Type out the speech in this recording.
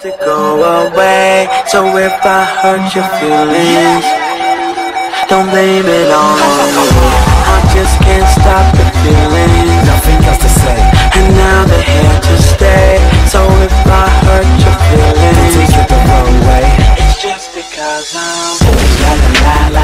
to go away. So if I hurt your feelings, don't blame it on me. I just can't stop the feeling. Nothing else to say. And now they're here to stay. So if I hurt your Don't feelings, take it the wrong way. it's just because I'm la la la